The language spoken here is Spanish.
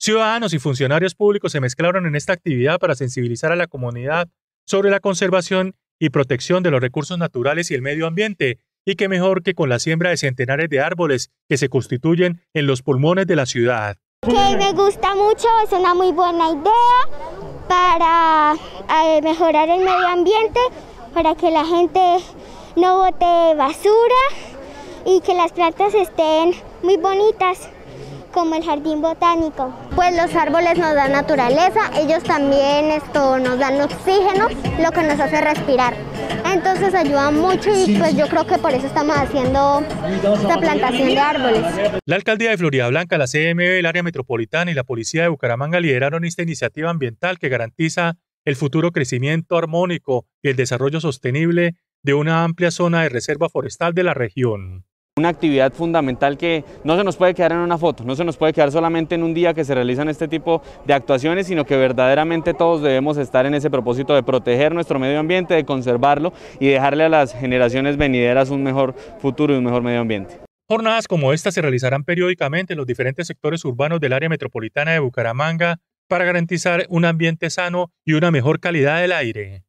Ciudadanos y funcionarios públicos se mezclaron en esta actividad para sensibilizar a la comunidad sobre la conservación y protección de los recursos naturales y el medio ambiente, y que mejor que con la siembra de centenares de árboles que se constituyen en los pulmones de la ciudad. Me gusta mucho, es una muy buena idea para eh, mejorar el medio ambiente, para que la gente no bote basura y que las plantas estén muy bonitas como el jardín botánico. Pues los árboles nos dan naturaleza, ellos también esto nos dan oxígeno, lo que nos hace respirar. Entonces ayudan mucho y pues yo creo que por eso estamos haciendo esta plantación de árboles. La alcaldía de Florida Blanca, la CMB, el área metropolitana y la policía de Bucaramanga lideraron esta iniciativa ambiental que garantiza el futuro crecimiento armónico y el desarrollo sostenible de una amplia zona de reserva forestal de la región. Una actividad fundamental que no se nos puede quedar en una foto, no se nos puede quedar solamente en un día que se realizan este tipo de actuaciones, sino que verdaderamente todos debemos estar en ese propósito de proteger nuestro medio ambiente, de conservarlo y dejarle a las generaciones venideras un mejor futuro y un mejor medio ambiente. Jornadas como esta se realizarán periódicamente en los diferentes sectores urbanos del área metropolitana de Bucaramanga para garantizar un ambiente sano y una mejor calidad del aire.